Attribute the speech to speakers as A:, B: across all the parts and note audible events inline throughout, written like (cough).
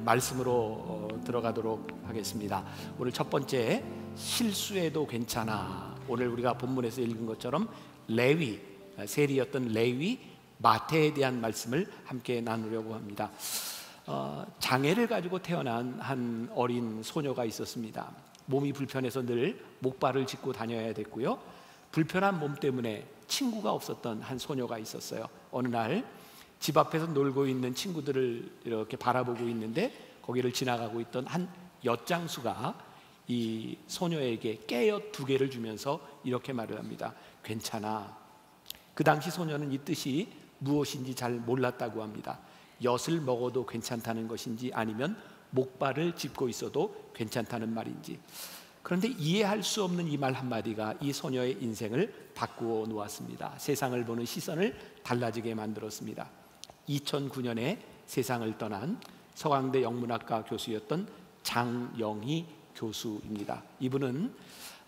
A: 말씀으로 어, 들어가도록 하겠습니다. 오늘 첫 번째 실수해도 괜찮아. 오늘 우리가 본문에서 읽은 것처럼 레위 아, 세리였던 레위 마태에 대한 말씀을 함께 나누려고 합니다. 어, 장애를 가지고 태어난 한 어린 소녀가 있었습니다. 몸이 불편해서 늘 목발을 짚고 다녀야 됐고요. 불편한 몸 때문에 친구가 없었던 한 소녀가 있었어요. 어느 날 집 앞에서 놀고 있는 친구들을 이렇게 바라보고 있는데 거기를 지나가고 있던 한 엿장수가 이 소녀에게 깨엿 두 개를 주면서 이렇게 말을 합니다. 괜찮아. 그 당시 소녀는 이 뜻이 무엇인지 잘 몰랐다고 합니다. 엿을 먹어도 괜찮다는 것인지 아니면 목발을 짚고 있어도 괜찮다는 말인지. 그런데 이해할 수 없는 이 말 한마디가 이 소녀의 인생을 바꾸어 놓았습니다. 세상을 보는 시선을 달라지게 만들었습니다. 2009년에 세상을 떠난 서강대 영문학과 교수였던 장영희 교수입니다. 이분은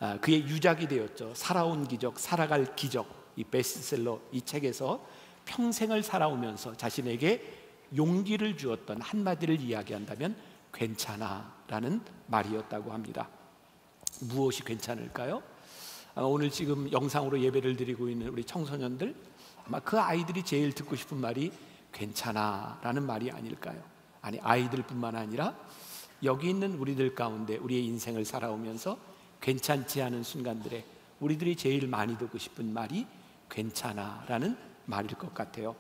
A: 아, 그의 유작이 되었죠. 살아온 기적, 살아갈 기적 이 베스트셀러 이 책에서 평생을 살아오면서 자신에게 용기를 주었던 한마디를 이야기한다면 괜찮아라는 말이었다고 합니다. 무엇이 괜찮을까요? 아마 오늘 지금 영상으로 예배를 드리고 있는 우리 청소년들 아마 그 아이들이 제일 듣고 싶은 말이 괜찮아 라는 말이 아닐까요? 아니 아이들뿐만 아니라 여기 있는 우리들 가운데 우리의 인생을 살아오면서 괜찮지 않은 순간들에 우리들이 제일 많이 듣고 싶은 말이 괜찮아 라는 말일 것 같아요.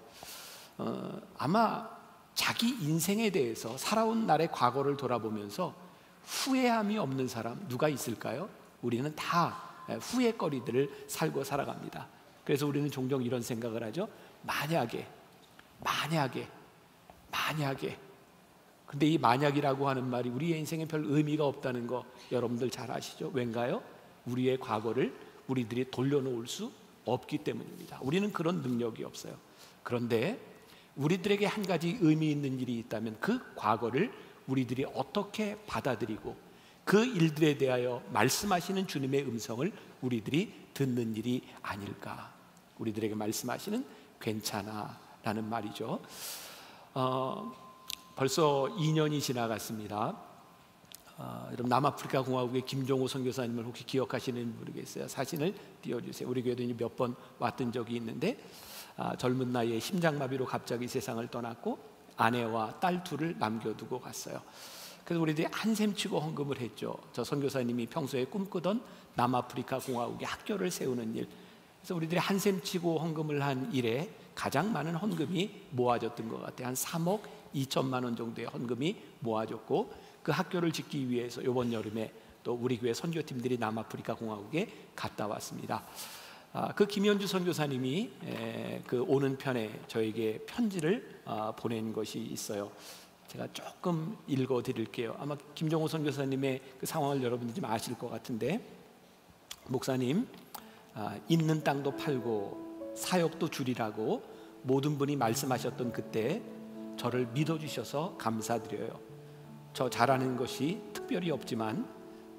A: 어, 아마 자기 인생에 대해서 살아온 날의 과거를 돌아보면서 후회함이 없는 사람 누가 있을까요? 우리는 다 후회거리들을 살고 살아갑니다. 그래서 우리는 종종 이런 생각을 하죠. 만약에, 만약에, 만약에. 근데 이 만약이라고 하는 말이 우리의 인생에 별 의미가 없다는 거 여러분들 잘 아시죠? 왠가요? 우리의 과거를 우리들이 돌려놓을 수 없기 때문입니다. 우리는 그런 능력이 없어요. 그런데 우리들에게 한 가지 의미 있는 일이 있다면 그 과거를 우리들이 어떻게 받아들이고 그 일들에 대하여 말씀하시는 주님의 음성을 우리들이 듣는 일이 아닐까. 우리들에게 말씀하시는 괜찮아 라는 말이죠. 어, 벌써 2년이 지나갔습니다. 어, 여러분 남아프리카 공화국의 김종호 선교사님을 혹시 기억하시는 모르겠어요. 사진을 띄워주세요. 우리 교회도 몇 번 왔던 적이 있는데 아, 젊은 나이에 심장마비로 갑자기 세상을 떠났고 아내와 딸 둘을 남겨두고 갔어요. 그래서 우리들이 한샘치고 헌금을 했죠. 저 선교사님이 평소에 꿈꾸던 남아프리카 공화국의 학교를 세우는 일 그래서 우리들이 한샘 치고 헌금을 한 일에 가장 많은 헌금이 모아졌던 것 같아요. 한 3억 2천만 원 정도의 헌금이 모아졌고 그 학교를 짓기 위해서 이번 여름에 또 우리 교회 선교팀들이 남아프리카 공화국에 갔다 왔습니다. 아, 그 김현주 선교사님이 에, 그 오는 편에 저에게 편지를 아, 보낸 것이 있어요. 제가 조금 읽어 드릴게요. 아마 김정호 선교사님의 그 상황을 여러분들이 좀 아실 것 같은데 목사님 아, 있는 땅도 팔고 사역도 줄이라고 모든 분이 말씀하셨던 그때 저를 믿어주셔서 감사드려요. 저 잘하는 것이 특별히 없지만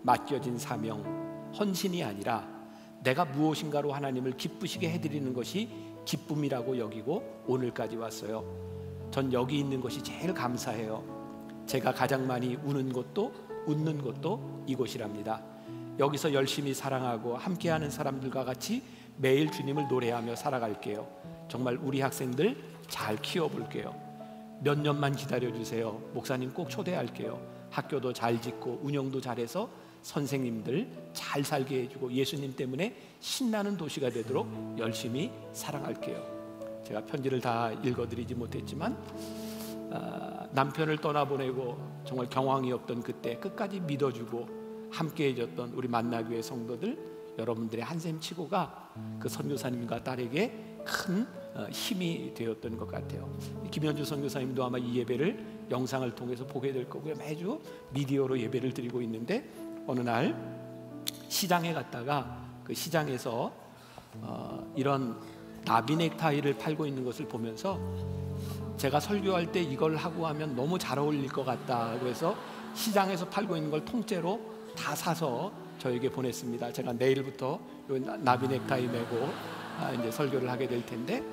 A: 맡겨진 사명, 헌신이 아니라 내가 무엇인가로 하나님을 기쁘시게 해드리는 것이 기쁨이라고 여기고 오늘까지 왔어요. 전 여기 있는 것이 제일 감사해요. 제가 가장 많이 우는 곳도 웃는 곳도 이곳이랍니다. 여기서 열심히 사랑하고 함께하는 사람들과 같이 매일 주님을 노래하며 살아갈게요. 정말 우리 학생들 잘 키워볼게요. 몇 년만 기다려 주세요. 목사님 꼭 초대할게요. 학교도 잘 짓고 운영도 잘해서 선생님들 잘 살게 해주고 예수님 때문에 신나는 도시가 되도록 열심히 사랑할게요. 제가 편지를 다 읽어드리지 못했지만 아, 남편을 떠나보내고 정말 경황이 없던 그때 끝까지 믿어주고 함께해줬던 우리 만나교회 성도들 여러분들의 한샘 치고가 그 선교사님과 딸에게 큰 어, 힘이 되었던 것 같아요. 김현주 선교사님도 아마 이 예배를 영상을 통해서 보게 될 거고요. 매주 미디어로 예배를 드리고 있는데 어느 날 시장에 갔다가 그 시장에서 어, 이런 나비 넥타이를 팔고 있는 것을 보면서 제가 설교할 때 이걸 하고 하면 너무 잘 어울릴 것 같다. 그래서 시장에서 팔고 있는 걸 통째로 다 사서 저에게 보냈습니다. 제가 내일부터 나비 넥타이 메고 아, 이제 설교를 하게 될 텐데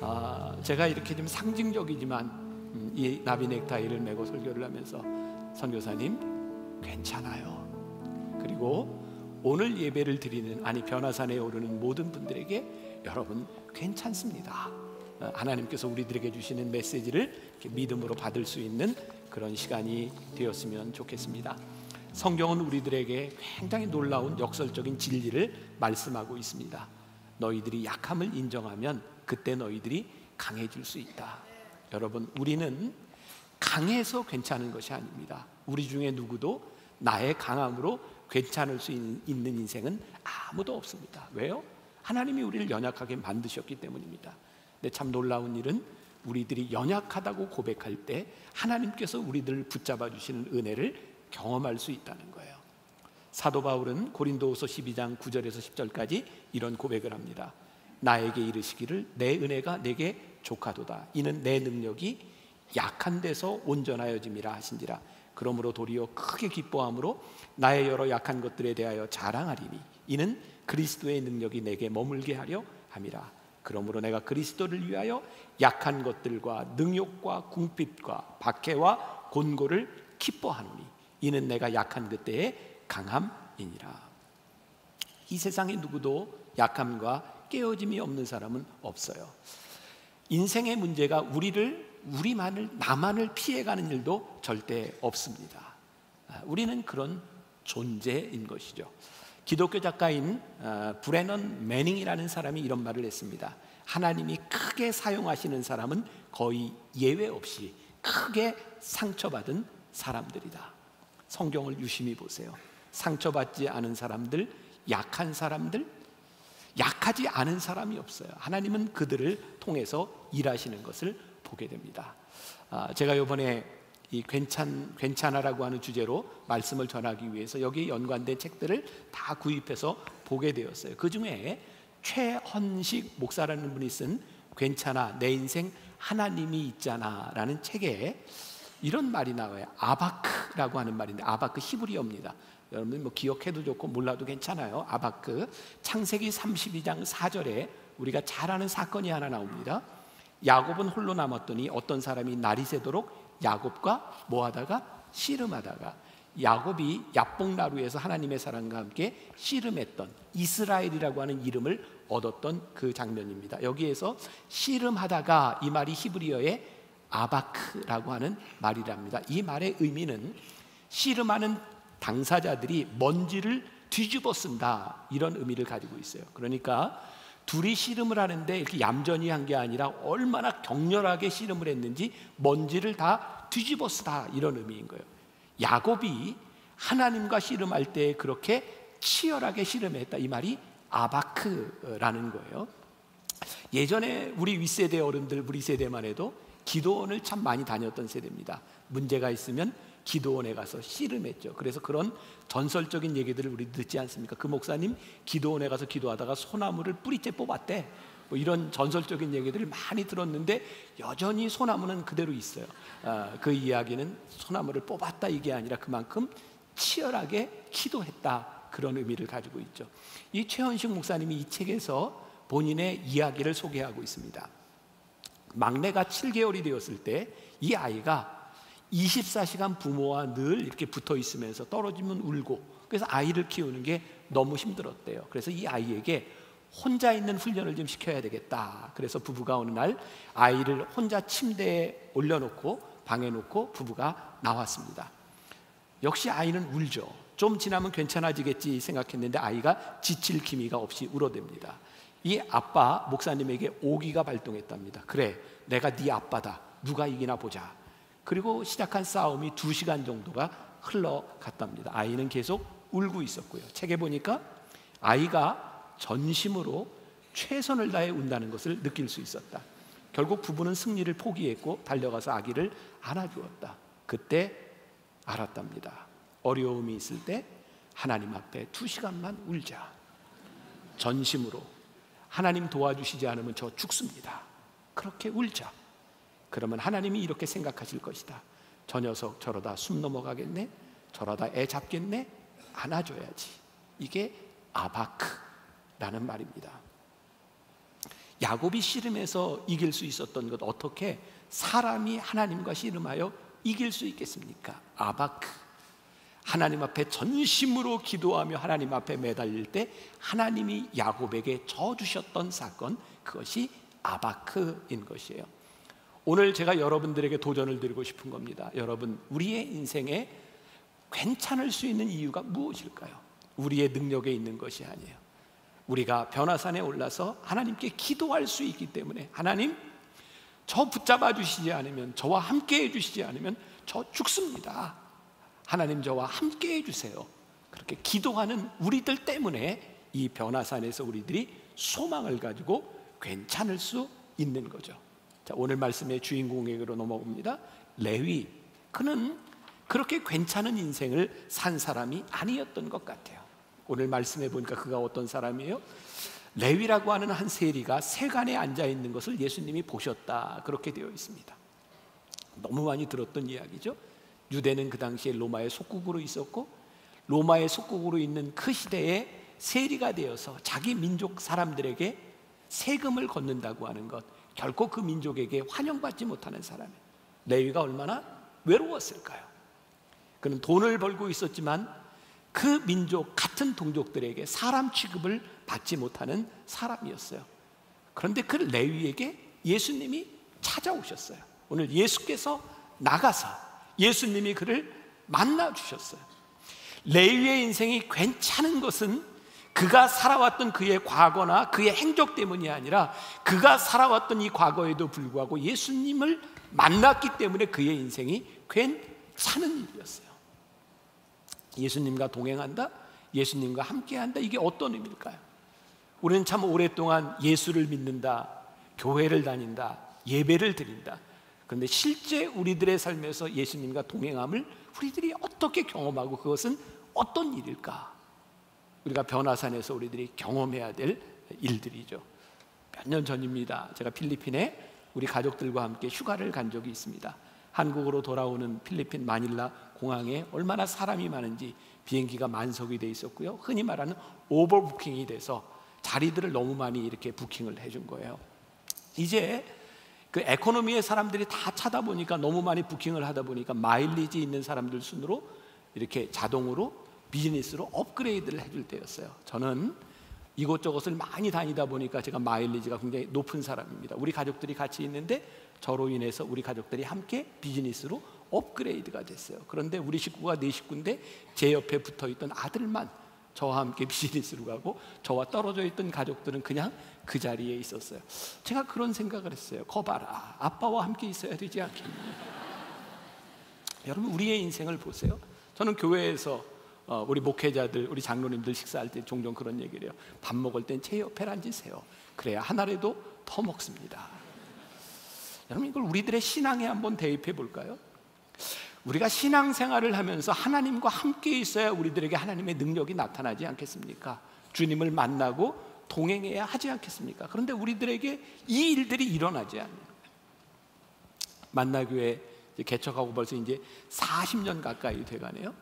A: 아, 제가 이렇게 좀 상징적이지만 음, 이 나비 넥타이를 메고 설교를 하면서 선교사님 괜찮아요. 그리고 오늘 예배를 드리는 아니 변화산에 오르는 모든 분들에게 여러분 괜찮습니다. 어, 하나님께서 우리들에게 주시는 메시지를 믿음으로 받을 수 있는 그런 시간이 되었으면 좋겠습니다. 성경은 우리들에게 굉장히 놀라운 역설적인 진리를 말씀하고 있습니다. 너희들이 약함을 인정하면 그때 너희들이 강해질 수 있다. 여러분, 우리는 강해서 괜찮은 것이 아닙니다. 우리 중에 누구도 나의 강함으로 괜찮을 수 있는 인생은 아무도 없습니다. 왜요? 하나님이 우리를 연약하게 만드셨기 때문입니다. 근데 참 놀라운 일은 우리들이 연약하다고 고백할 때 하나님께서 우리들을 붙잡아 주시는 은혜를 경험할 수 있다는 거예요. 사도 바울은 고린도후서 12장 9절에서 10절까지 이런 고백을 합니다. 나에게 이르시기를 내 은혜가 내게 족하도다. 이는 내 능력이 약한 데서 온전하여짐이라 하신지라. 그러므로 도리어 크게 기뻐함으로 나의 여러 약한 것들에 대하여 자랑하리니 이는 그리스도의 능력이 내게 머물게 하려 함이라. 그러므로 내가 그리스도를 위하여 약한 것들과 능욕과 궁핍과 박해와 곤고를 기뻐하노니 이는 내가 약한 그때의 강함이니라. 이 세상에 누구도 약함과 깨어짐이 없는 사람은 없어요. 인생의 문제가 우리를 우리만을 나만을 피해가는 일도 절대 없습니다. 아, 우리는 그런 존재인 것이죠. 기독교 작가인 아, 브레넌 매닝이라는 사람이 이런 말을 했습니다. 하나님이 크게 사용하시는 사람은 거의 예외 없이 크게 상처받은 사람들이다. 성경을 유심히 보세요. 상처받지 않은 사람들, 약한 사람들, 약하지 않은 사람이 없어요. 하나님은 그들을 통해서 일하시는 것을 보게 됩니다. 아, 제가 이번에 이 괜찮 괜찮아라고 하는 주제로 말씀을 전하기 위해서 여기 연관된 책들을 다 구입해서 보게 되었어요. 그 중에 최헌식 목사라는 분이 쓴 괜찮아 내 인생 하나님이 있잖아라는 책에 이런 말이 나와요. 아바크라고 하는 말인데 아바크 히브리어입니다. 여러분 뭐 기억해도 좋고 몰라도 괜찮아요. 아바크 창세기 32장 4절에 우리가 잘 아는 사건이 하나 나옵니다. 야곱은 홀로 남았더니 어떤 사람이 날이 새도록 야곱과 뭐하다가 씨름하다가 야곱이 야복나루에서 하나님의 사랑과 함께 씨름했던 이스라엘이라고 하는 이름을 얻었던 그 장면입니다. 여기에서 씨름하다가 이 말이 히브리어의 아바크라고 하는 말이랍니다. 이 말의 의미는 씨름하는 당사자들이 먼지를 뒤집어 쓴다 이런 의미를 가지고 있어요. 그러니까 둘이 씨름을 하는데 이렇게 얌전히 한 게 아니라 얼마나 격렬하게 씨름을 했는지 먼지를 다 뒤집어 쓰다 이런 의미인 거예요. 야곱이 하나님과 씨름할 때 그렇게 치열하게 씨름했다 이 말이 아바크라는 거예요. 예전에 우리 윗세대 어른들 우리 세대만 해도 기도원을 참 많이 다녔던 세대입니다. 문제가 있으면 기도원에 가서 씨름했죠. 그래서 그런 전설적인 얘기들을 우리 듣지 않습니까? 그 목사님 기도원에 가서 기도하다가 소나무를 뿌리째 뽑았대. 뭐 이런 전설적인 얘기들을 많이 들었는데 여전히 소나무는 그대로 있어요. 아, 그 이야기는 소나무를 뽑았다 이게 아니라 그만큼 치열하게 기도했다 그런 의미를 가지고 있죠. 이 최현식 목사님이 이 책에서 본인의 이야기를 소개하고 있습니다. 막내가 7개월이 되었을 때 이 아이가 24시간 부모와 늘 이렇게 붙어 있으면서 떨어지면 울고 그래서 아이를 키우는 게 너무 힘들었대요. 그래서 이 아이에게 혼자 있는 훈련을 좀 시켜야 되겠다. 그래서 부부가 어느 날 아이를 혼자 침대에 올려놓고 방에 놓고 부부가 나왔습니다. 역시 아이는 울죠. 좀 지나면 괜찮아지겠지 생각했는데 아이가 지칠 기미가 없이 울어댑니다. 이 아빠 목사님에게 오기가 발동했답니다. 그래, 내가 네 아빠다. 누가 이기나 보자. 그리고 시작한 싸움이 두 시간 정도가 흘러갔답니다. 아이는 계속 울고 있었고요. 책에 보니까 아이가 전심으로 최선을 다해 운다는 것을 느낄 수 있었다. 결국 부부는 승리를 포기했고 달려가서 아기를 안아주었다. 그때 알았답니다. 어려움이 있을 때 하나님 앞에 두 시간만 울자. 전심으로 하나님 도와주시지 않으면 저 죽습니다. 그렇게 울자. 그러면 하나님이 이렇게 생각하실 것이다. 저 녀석 저러다 숨 넘어가겠네? 저러다 애 잡겠네? 안아줘야지. 이게 아바크라는 말입니다. 야곱이 씨름해서 이길 수 있었던 것 어떻게 사람이 하나님과 씨름하여 이길 수 있겠습니까? 아바크. 하나님 앞에 전심으로 기도하며 하나님 앞에 매달릴 때 하나님이 야곱에게 져 주셨던 사건 그것이 아바크인 것이에요. 오늘 제가 여러분들에게 도전을 드리고 싶은 겁니다. 여러분, 우리의 인생에 괜찮을 수 있는 이유가 무엇일까요? 우리의 능력에 있는 것이 아니에요. 우리가 변화산에 올라서 하나님께 기도할 수 있기 때문에 하나님 저 붙잡아 주시지 않으면 저와 함께 해 주시지 않으면 저 죽습니다. 하나님 저와 함께 해 주세요. 그렇게 기도하는 우리들 때문에 이 변화산에서 우리들이 소망을 가지고 괜찮을 수 있는 거죠. 자, 오늘 말씀의 주인공에게로 넘어옵니다. 레위. 그는 그렇게 괜찮은 인생을 산 사람이 아니었던 것 같아요. 오늘 말씀해 보니까 그가 어떤 사람이에요? 레위라고 하는 한 세리가 세간에 앉아 있는 것을 예수님이 보셨다. 그렇게 되어 있습니다. 너무 많이 들었던 이야기죠. 유대는 그 당시에 로마의 속국으로 있었고 로마의 속국으로 있는 그 시대에 세리가 되어서 자기 민족 사람들에게 세금을 걷는다고 하는 것 결코 그 민족에게 환영받지 못하는 사람이에요. 레위가 얼마나 외로웠을까요? 그는 돈을 벌고 있었지만 그 민족 같은 동족들에게 사람 취급을 받지 못하는 사람이었어요. 그런데 그 레위에게 예수님이 찾아오셨어요. 오늘 예수께서 나가서 예수님이 그를 만나 주셨어요. 레위의 인생이 괜찮은 것은 그가 살아왔던 그의 과거나 그의 행적 때문이 아니라 그가 살아왔던 이 과거에도 불구하고 예수님을 만났기 때문에 그의 인생이 괜찮은 일이었어요. 예수님과 동행한다? 예수님과 함께한다? 이게 어떤 의미일까요? 우리는 참 오랫동안 예수를 믿는다, 교회를 다닌다, 예배를 드린다. 그런데 실제 우리들의 삶에서 예수님과 동행함을 우리들이 어떻게 경험하고 그것은 어떤 일일까? 우리가 변화산에서 우리들이 경험해야 될 일들이죠. 몇 년 전입니다. 제가 필리핀에 우리 가족들과 함께 휴가를 간 적이 있습니다. 한국으로 돌아오는 필리핀 마닐라 공항에 얼마나 사람이 많은지 비행기가 만석이 돼 있었고요. 흔히 말하는 오버부킹이 돼서 자리들을 너무 많이 이렇게 부킹을 해준 거예요. 이제 그 에코노미의 사람들이 다 차다 보니까 너무 많이 부킹을 하다 보니까 마일리지 있는 사람들 순으로 이렇게 자동으로 비즈니스로 업그레이드를 해줄 때였어요. 저는 이곳저곳을 많이 다니다 보니까 제가 마일리지가 굉장히 높은 사람입니다. 우리 가족들이 같이 있는데 저로 인해서 우리 가족들이 함께 비즈니스로 업그레이드가 됐어요. 그런데 우리 식구가 네 식구인데 제 옆에 붙어 있던 아들만 저와 함께 (laughs) 비즈니스로 가고 저와 떨어져 있던 가족들은 그냥 그 자리에 있었어요. 제가 그런 생각을 했어요. 거 봐라, 아빠와 함께 있어야 되지 않겠냐. (laughs) 여러분 우리의 인생을 보세요. 저는 교회에서 어, 우리 목회자들, 우리 장로님들 식사할 때 종종 그런 얘기를 해요. 밥 먹을 땐 제 옆에 앉으세요. 그래야 하나라도 더 먹습니다. 여러분 이걸 우리들의 신앙에 한번 대입해 볼까요? 우리가 신앙생활을 하면서 하나님과 함께 있어야 우리들에게 하나님의 능력이 나타나지 않겠습니까? 주님을 만나고 동행해야 하지 않겠습니까? 그런데 우리들에게 이 일들이 일어나지 않아요. 만나교회 개척하고 벌써 이제 40년 가까이 돼가네요.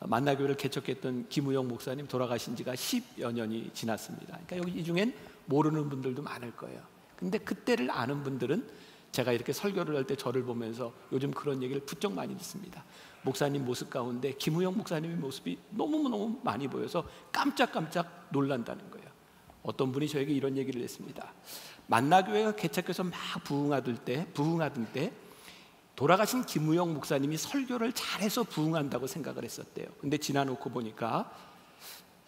A: 만나교회를 개척했던 김우영 목사님 돌아가신 지가 10여 년이 지났습니다. 그러니까 여기 이 중엔 모르는 분들도 많을 거예요. 근데 그때를 아는 분들은 제가 이렇게 설교를 할 때 저를 보면서 요즘 그런 얘기를 부쩍 많이 듣습니다. 목사님 모습 가운데 김우영 목사님의 모습이 너무너무 많이 보여서 깜짝깜짝 놀란다는 거예요. 어떤 분이 저에게 이런 얘기를 했습니다. 만나교회가 개척해서 막 부흥하던 때, 부흥하던 때 돌아가신 김우영 목사님이 설교를 잘해서 부흥한다고 생각을 했었대요. 근데 지나놓고 보니까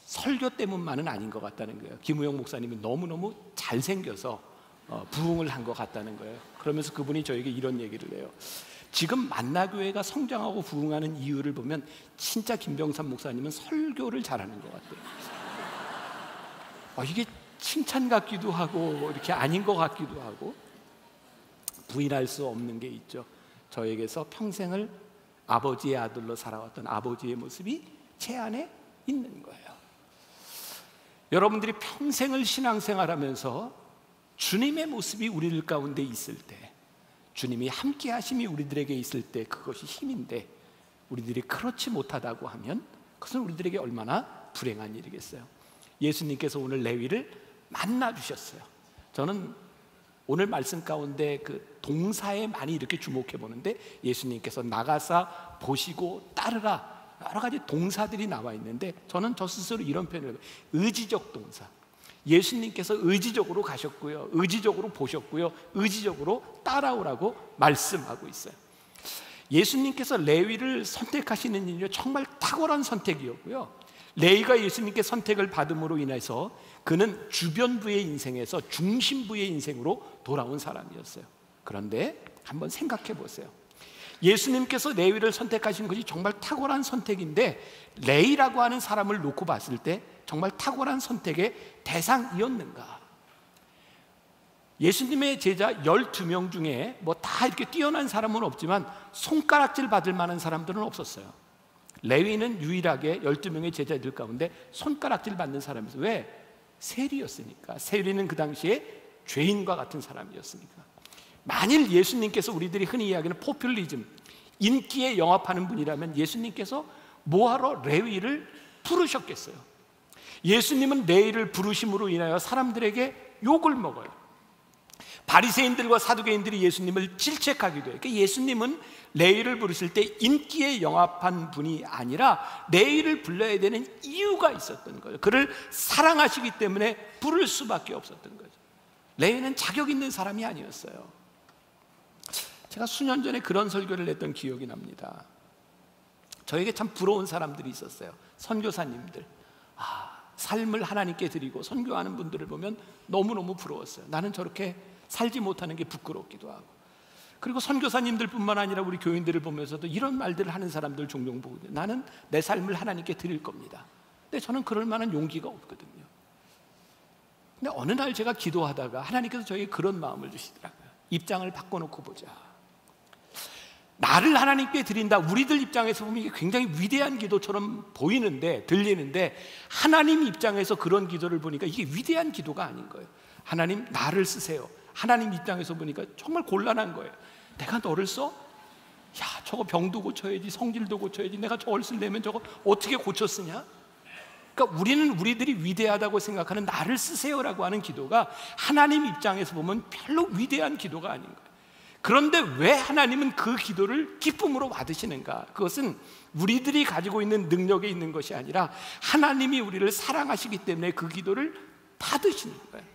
A: 설교 때문만은 아닌 것 같다는 거예요. 김우영 목사님이 너무너무 잘생겨서 어, 부흥을 한 것 같다는 거예요. 그러면서 그분이 저에게 이런 얘기를 해요. 지금 만나교회가 성장하고 부흥하는 이유를 보면 진짜 김병삼 목사님은 설교를 잘하는 것 같아요. 어, 이게 칭찬 같기도 하고 이렇게 아닌 것 같기도 하고 부인할 수 없는 게 있죠. 저에게서 평생을 아버지의 아들로 살아왔던 아버지의 모습이 제 안에 있는 거예요. 여러분들이 평생을 신앙생활하면서 주님의 모습이 우리들 가운데 있을 때, 주님이 함께 하심이 우리들에게 있을 때 그것이 힘인데 우리들이 그렇지 못하다고 하면 그것은 우리들에게 얼마나 불행한 일이겠어요. 예수님께서 오늘 레위를 만나 주셨어요. 저는 오늘 말씀 가운데 그 동사에 많이 이렇게 주목해 보는데 예수님께서 나가사 보시고 따르라 여러 가지 동사들이 나와 있는데 저는 저 스스로 이런 표현을. 의지적 동사. 예수님께서 의지적으로 가셨고요. 의지적으로 보셨고요. 의지적으로 따라오라고 말씀하고 있어요. 예수님께서 레위를 선택하시는 일이 정말 탁월한 선택이었고요. 레위가 예수님께 선택을 받음으로 인해서 그는 주변부의 인생에서 중심부의 인생으로 돌아온 사람이었어요. 그런데 한번 생각해 보세요. 예수님께서 레위를 선택하신 것이 정말 탁월한 선택인데 레이라고 하는 사람을 놓고 봤을 때 정말 탁월한 선택의 대상이었는가? 예수님의 제자 12명 중에 뭐 다 이렇게 뛰어난 사람은 없지만 손가락질 받을 만한 사람들은 없었어요. 레위는 유일하게 12명의 제자들 가운데 손가락질 받는 사람이었어요. 왜? 세리였으니까. 세리는 그 당시에 죄인과 같은 사람이었으니까. 만일 예수님께서 우리들이 흔히 이야기하는 포퓰리즘, 인기에 영합하는 분이라면 예수님께서 뭐하러 레위를 부르셨겠어요? 예수님은 레위를 부르심으로 인하여 사람들에게 욕을 먹어요. 바리새인들과 사두개인들이 예수님을 질책하기도 해요. 그러니까 예수님은 레위를 부르실 때 인기에 영합한 분이 아니라 레위를 불러야 되는 이유가 있었던 거예요. 그를 사랑하시기 때문에 부를 수밖에 없었던 거죠. 레위는 자격 있는 사람이 아니었어요. 제가 수년 전에 그런 설교를 했던 기억이 납니다. 저에게 참 부러운 사람들이 있었어요. 선교사님들. 아, 삶을 하나님께 드리고 선교하는 분들을 보면 너무너무 부러웠어요. 나는 저렇게 살지 못하는 게 부끄럽기도 하고. 그리고 선교사님들뿐만 아니라 우리 교인들을 보면서도 이런 말들을 하는 사람들 종종 보고 나는 내 삶을 하나님께 드릴 겁니다. 근데 저는 그럴 만한 용기가 없거든요. 근데 어느 날 제가 기도하다가 하나님께서 저에게 그런 마음을 주시더라고요. 입장을 바꿔놓고 보자. 나를 하나님께 드린다. 우리들 입장에서 보면 이게 굉장히 위대한 기도처럼 보이는데, 들리는데, 하나님 입장에서 그런 기도를 보니까 이게 위대한 기도가 아닌 거예요. 하나님, 나를 쓰세요. 하나님 입장에서 보니까 정말 곤란한 거예요. 내가 너를 써? 야, 저거 병도 고쳐야지, 성질도 고쳐야지. 내가 저걸 쓰려면 저거 어떻게 고쳤으냐? 그러니까 우리는 우리들이 위대하다고 생각하는 나를 쓰세요라고 하는 기도가 하나님 입장에서 보면 별로 위대한 기도가 아닌 거예요. 그런데 왜 하나님은 그 기도를 기쁨으로 받으시는가? 그것은 우리들이 가지고 있는 능력에 있는 것이 아니라 하나님이 우리를 사랑하시기 때문에 그 기도를 받으시는 거예요.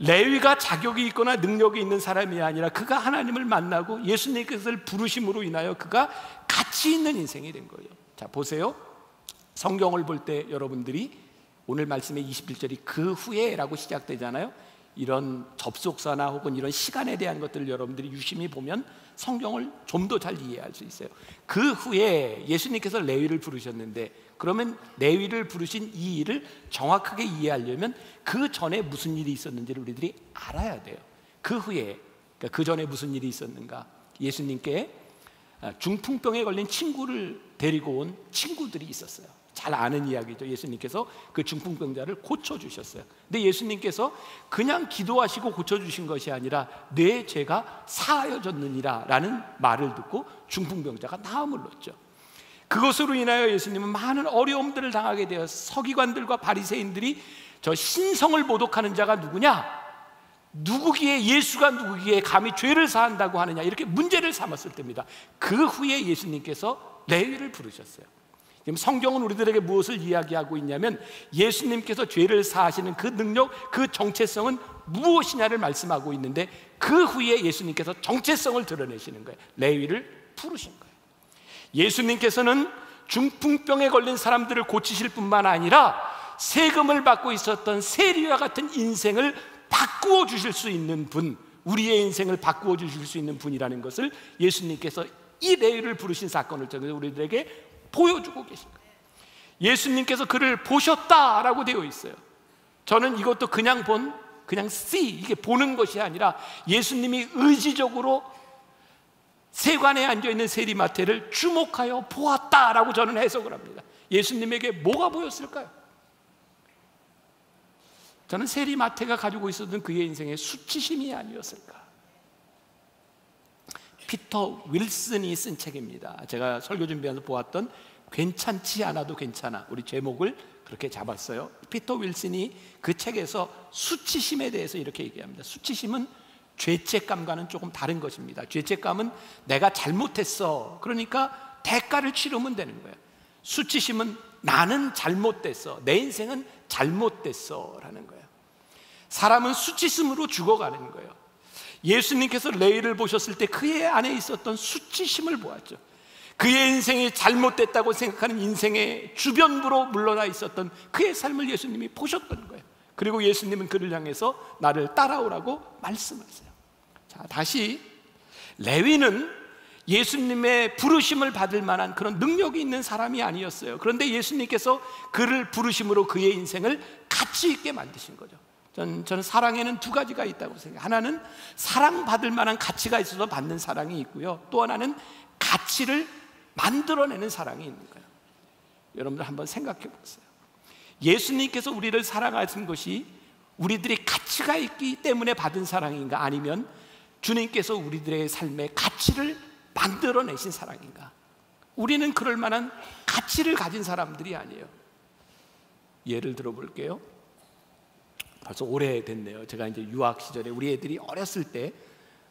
A: 레위가 자격이 있거나 능력이 있는 사람이 아니라 그가 하나님을 만나고 예수님께서 부르심으로 인하여 그가 가치 있는 인생이 된 거예요. 자, 보세요. 성경을 볼 때 여러분들이 오늘 말씀의 21절이 그 후에라고 시작되잖아요. 이런 접속사나 혹은 이런 시간에 대한 것들을 여러분들이 유심히 보면 성경을 좀 더 잘 이해할 수 있어요. 그 후에 예수님께서 레위를 부르셨는데 그러면 레위를 부르신 이 일을 정확하게 이해하려면 그 전에 무슨 일이 있었는지를 우리들이 알아야 돼요. 그 후에 그러니까 그 전에 무슨 일이 있었는가? 예수님께 중풍병에 걸린 친구를 데리고 온 친구들이 있었어요. 잘 아는 이야기죠. 예수님께서 그 중풍병자를 고쳐 주셨어요. 근데 예수님께서 그냥 기도하시고 고쳐 주신 것이 아니라 내 죄가 사하여졌느니라라는 말을 듣고 중풍병자가 나음을 놓죠. 그것으로 인하여 예수님은 많은 어려움들을 당하게 되어 서기관들과 바리새인들이 저 신성을 모독하는 자가 누구냐? 누구기에 예수가 누구기에 감히 죄를 사한다고 하느냐 이렇게 문제를 삼았을 때입니다. 그 후에 예수님께서 레위를 부르셨어요. 지금 성경은 우리들에게 무엇을 이야기하고 있냐면 예수님께서 죄를 사하시는 그 능력, 그 정체성은 무엇이냐를 말씀하고 있는데 그 후에 예수님께서 정체성을 드러내시는 거예요. 레위를 부르신 거예요. 예수님께서는 중풍병에 걸린 사람들을 고치실 뿐만 아니라 세금을 받고 있었던 세리와 같은 인생을 바꾸어 주실 수 있는 분, 우리의 인생을 바꾸어 주실 수 있는 분이라는 것을 예수님께서 이 레위를 부르신 사건을 통해서 우리들에게 보여주고 거예요. 예수님께서 그를 보셨다라고 되어 있어요. 저는 이것도 그냥 본, 그냥 see, 이게 보는 것이 아니라 예수님이 의지적으로 세관에 앉아있는 세리마태를 주목하여 보았다라고 저는 해석을 합니다. 예수님에게 뭐가 보였을까요? 저는 세리마태가 가지고 있었던 그의 인생의 수치심이 아니었을까. 피터 윌슨이 쓴 책입니다. 제가 설교 준비하면서 보았던 괜찮지 않아도 괜찮아. 우리 제목을 그렇게 잡았어요. 피터 윌슨이 그 책에서 수치심에 대해서 이렇게 얘기합니다. 수치심은 죄책감과는 조금 다른 것입니다. 죄책감은 내가 잘못했어. 그러니까 대가를 치르면 되는 거예요. 수치심은 나는 잘못됐어. 내 인생은 잘못됐어. 라는 거예요. 사람은 수치심으로 죽어가는 거예요. 예수님께서 레이를 보셨을 때 그의 안에 있었던 수치심을 보았죠. 그의 인생이 잘못됐다고 생각하는 인생의 주변부로 물러나 있었던 그의 삶을 예수님이 보셨던 거예요. 그리고 예수님은 그를 향해서 나를 따라오라고 말씀하세요. 자, 다시 레위는 예수님의 부르심을 받을 만한 그런 능력이 있는 사람이 아니었어요. 그런데 예수님께서 그를 부르심으로 그의 인생을 가치 있게 만드신 거죠. 전, 저는 사랑에는 두 가지가 있다고 생각해요. 하나는 사랑받을 만한 가치가 있어서 받는 사랑이 있고요. 또 하나는 가치를 만들어내는 사랑이 있는 거예요. 여러분들 한번 생각해 보세요. 예수님께서 우리를 사랑하신 것이 우리들이 가치가 있기 때문에 받은 사랑인가 아니면 주님께서 우리들의 삶의 가치를 만들어내신 사랑인가? 우리는 그럴 만한 가치를 가진 사람들이 아니에요. 예를 들어 볼게요. 벌써 오래됐네요. 제가 이제 유학 시절에 우리 애들이 어렸을 때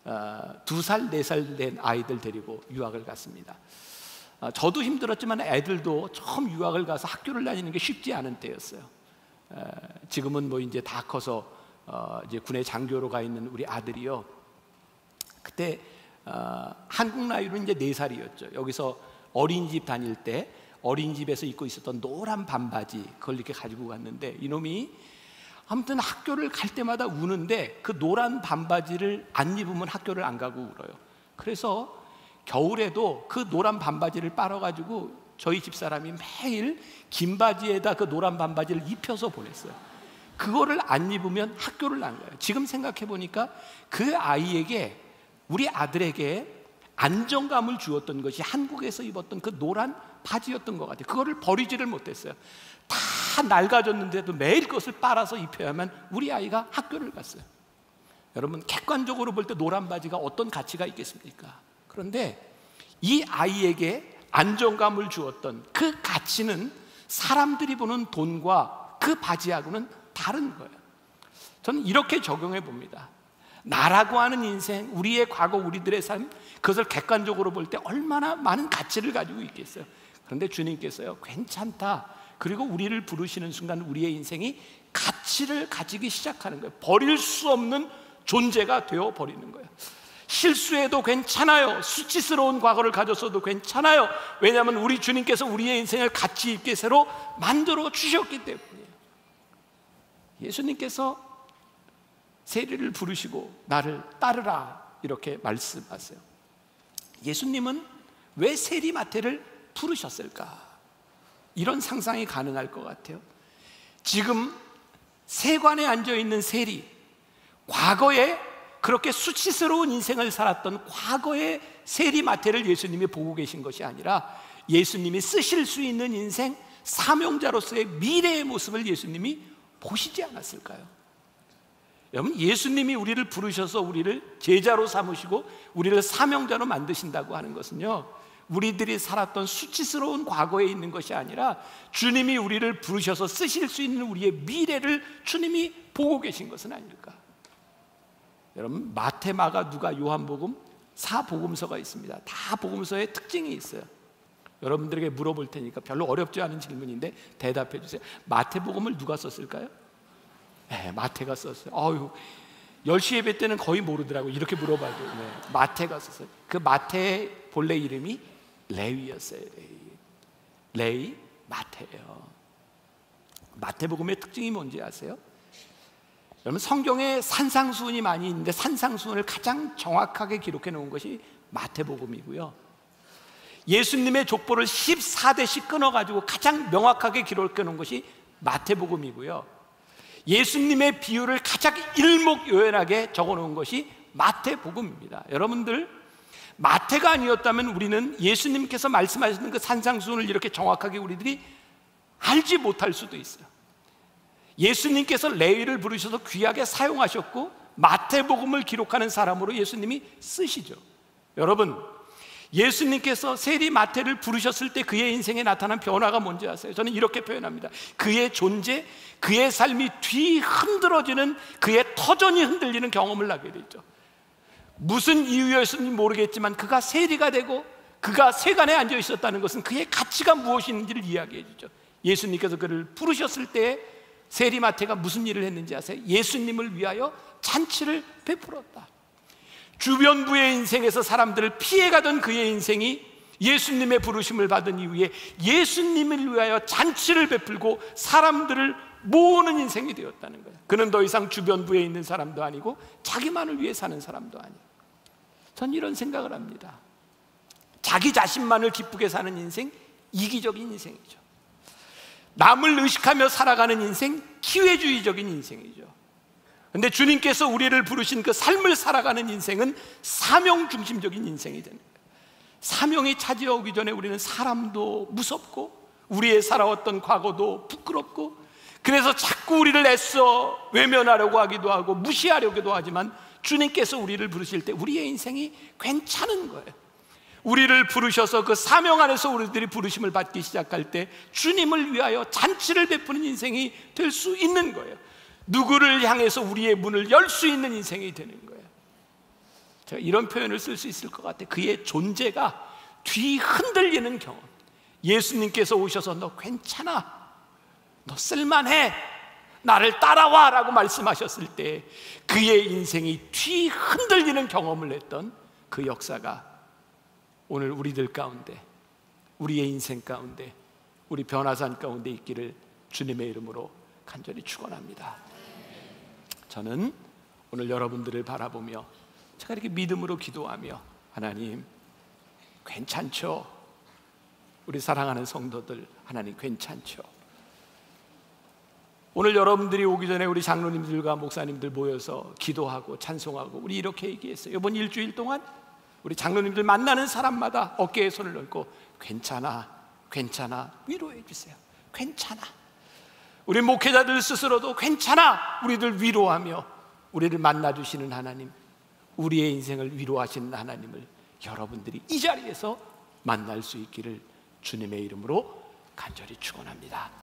A: 어, 두 살, 네 살 된 아이들 데리고 유학을 갔습니다. 어, 저도 힘들었지만 애들도 처음 유학을 가서 학교를 다니는 게 쉽지 않은 때였어요. 지금은 뭐 이제 다 커서 어, 이제 군의 장교로 가 있는 우리 아들이요. 그때 한국 나이로 이제 네 살이었죠. 여기서 어린이집 다닐 때 어린이집에서 입고 있었던 노란 반바지 그걸 이렇게 가지고 갔는데 이놈이 아무튼 학교를 갈 때마다 우는데 그 노란 반바지를 안 입으면 학교를 안 가고 울어요. 그래서 겨울에도 그 노란 반바지를 빨아가지고 저희 집 사람이 매일 긴 바지에다 그 노란 반바지를 입혀서 보냈어요. 그거를 안 입으면 학교를 안 가요. 지금 생각해 보니까 그 아이에게 우리 아들에게 안정감을 주었던 것이 한국에서 입었던 그 노란 바지였던 것 같아요. 그거를 버리지를 못했어요. 다 낡아졌는데도 매일 것을 빨아서 입혀야만 우리 아이가 학교를 갔어요. 여러분 객관적으로 볼 때 노란 바지가 어떤 가치가 있겠습니까? 그런데 이 아이에게 안정감을 주었던 그 가치는 사람들이 보는 돈과 그 바지하고는 다른 거예요. 저는 이렇게 적용해 봅니다. 나라고 하는 인생, 우리의 과거, 우리들의 삶, 그것을 객관적으로 볼 때 얼마나 많은 가치를 가지고 있겠어요. 그런데 주님께서요, 괜찮다. 그리고 우리를 부르시는 순간 우리의 인생이 가치를 가지기 시작하는 거예요. 버릴 수 없는 존재가 되어 버리는 거예요. 실수해도 괜찮아요. 수치스러운 과거를 가졌어도 괜찮아요. 왜냐하면 우리 주님께서 우리의 인생을 가치 있게 새로 만들어 주셨기 때문이에요. 예수님께서 세리를 부르시고 나를 따르라 이렇게 말씀하세요. 예수님은 왜 세리마태를 부르셨을까? 이런 상상이 가능할 것 같아요. 지금 세관에 앉아 있는 세리, 과거에 그렇게 수치스러운 인생을 살았던 과거의 세리 마태를 예수님이 보고 계신 것이 아니라 예수님이 쓰실 수 있는 인생 사명자로서의 미래의 모습을 예수님이 보시지 않았을까요? 여러분 예수님이 우리를 부르셔서 우리를 제자로 삼으시고 우리를 사명자로 만드신다고 하는 것은요 우리들이 살았던 수치스러운 과거에 있는 것이 아니라 주님이 우리를 부르셔서 쓰실 수 있는 우리의 미래를 주님이 보고 계신 것은 아닐까 여러분 마태, 마가, 누가, 요한복음 사복음서가 있습니다 다 복음서의 특징이 있어요 여러분들에게 물어볼 테니까 별로 어렵지 않은 질문인데 대답해 주세요 마태복음을 누가 썼을까요? 네, 마태가 썼어요. 아유, 10시 예배 때는 거의 모르더라고. 이렇게 물어봐도. 네, 마태가 썼어요. 그 마태의 본래 이름이 레위였어요. 레위. 레위 마태예요. 마태복음의 특징이 뭔지 아세요? 여러분 성경에 산상수훈이 많이 있는데 산상수훈을 가장 정확하게 기록해 놓은 것이 마태복음이고요. 예수님의 족보를 14대씩 끊어 가지고 가장 명확하게 기록해 놓은 것이 마태복음이고요. 예수님의 비유를 가장 일목요연하게 적어 놓은 것이 마태복음입니다. 여러분들 마태가 아니었다면 우리는 예수님께서 말씀하시는 그 산상수훈을 이렇게 정확하게 우리들이 알지 못할 수도 있어요. 예수님께서 레위를 부르셔서 귀하게 사용하셨고 마태복음을 기록하는 사람으로 예수님이 쓰시죠. 여러분 예수님께서 세리 마태를 부르셨을 때 그의 인생에 나타난 변화가 뭔지 아세요? 저는 이렇게 표현합니다. 그의 존재, 그의 삶이 뒤 흔들어지는 그의 터전이 흔들리는 경험을 하게 되죠. 무슨 이유였는지 모르겠지만 그가 세리가 되고 그가 세간에 앉아 있었다는 것은 그의 가치가 무엇인지를 이야기해 주죠. 예수님께서 그를 부르셨을 때 세리마태가 무슨 일을 했는지 아세요? 예수님을 위하여 잔치를 베풀었다. 주변부의 인생에서 사람들을 피해가던 그의 인생이 예수님의 부르심을 받은 이후에 예수님을 위하여 잔치를 베풀고 사람들을 모으는 인생이 되었다는 거예요. 그는 더 이상 주변부에 있는 사람도 아니고 자기만을 위해 사는 사람도 아니고. 전 이런 생각을 합니다. 자기 자신만을 기쁘게 사는 인생, 이기적인 인생이죠. 남을 의식하며 살아가는 인생, 기회주의적인 인생이죠. 근데 주님께서 우리를 부르신 그 삶을 살아가는 인생은 사명 중심적인 인생이 되는 거예요. 사명이 찾아오기 전에 우리는 사람도 무섭고 우리의 살아왔던 과거도 부끄럽고 그래서 자꾸 우리를 애써 외면하려고 하기도 하고 무시하려고도 하지만 주님께서 우리를 부르실 때 우리의 인생이 괜찮은 거예요. 우리를 부르셔서 그 사명 안에서 우리들이 부르심을 받기 시작할 때 주님을 위하여 잔치를 베푸는 인생이 될 수 있는 거예요. 누구를 향해서 우리의 문을 열 수 있는 인생이 되는 거예요. 제가 이런 표현을 쓸 수 있을 것 같아요. 그의 존재가 뒤 흔들리는 경험. 예수님께서 오셔서 너 괜찮아. 너 쓸만해. 나를 따라와. 라고 말씀하셨을 때 그의 인생이 뒤 흔들리는 경험을 했던 그 역사가 오늘 우리들 가운데, 우리의 인생 가운데, 우리 변화산 가운데 있기를 주님의 이름으로 간절히 축원합니다. 저는 오늘 여러분들을 바라보며 제가 이렇게 믿음으로 기도하며 하나님 괜찮죠? 우리 사랑하는 성도들 하나님 괜찮죠? 오늘 여러분들이 오기 전에 우리 장로님들과 목사님들 모여서 기도하고 찬송하고 우리 이렇게 얘기했어요. 이번 일주일 동안 우리 장로님들 만나는 사람마다 어깨에 손을 얹고 괜찮아, 괜찮아 위로해 주세요. 괜찮아. 우리 목회자들 스스로도 괜찮아 우리들 위로하며 우리를 만나 주시는 하나님 우리의 인생을 위로하시는 하나님을 여러분들이 이 자리에서 만날 수 있기를 주님의 이름으로 간절히 축원합니다.